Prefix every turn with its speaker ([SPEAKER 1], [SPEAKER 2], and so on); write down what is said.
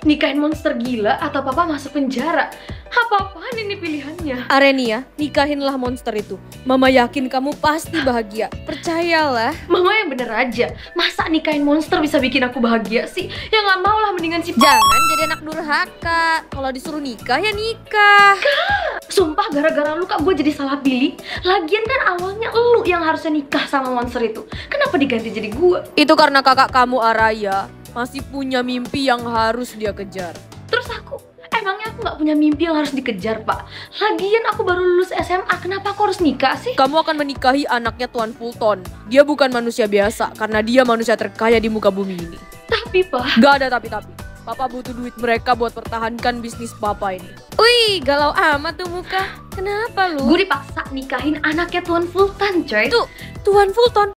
[SPEAKER 1] Nikahin monster gila atau papa masuk penjara? Apa-apaan ini pilihannya?
[SPEAKER 2] Arenia, nikahinlah monster itu. Mama yakin kamu pasti bahagia. Percayalah.
[SPEAKER 1] Mama yang bener aja. Masa nikahin monster bisa bikin aku bahagia sih? Ya nggak mau lah mendingan si
[SPEAKER 2] Jangan jadi anak durhaka. Kalau disuruh nikah ya nikah.
[SPEAKER 1] Sumpah gara-gara lu kak gue jadi salah pilih. Lagian kan awalnya lu yang harusnya nikah sama monster itu. Kenapa diganti jadi gue?
[SPEAKER 2] Itu karena kakak kamu Araya masih punya mimpi yang harus dia kejar.
[SPEAKER 1] Terus aku, emangnya aku nggak punya mimpi yang harus dikejar pak? Lagian aku baru lulus SMA, kenapa aku harus nikah sih?
[SPEAKER 2] Kamu akan menikahi anaknya Tuan Fulton. Dia bukan manusia biasa karena dia manusia terkaya di muka bumi ini.
[SPEAKER 1] Tapi pak,
[SPEAKER 2] Gak ada tapi-tapi. Papa butuh duit mereka buat pertahankan bisnis papa ini. Wih, galau amat tuh muka. Kenapa lu?
[SPEAKER 1] gue dipaksa nikahin anaknya Tuan Fulton coy.
[SPEAKER 2] Tuh, Tuan Fulton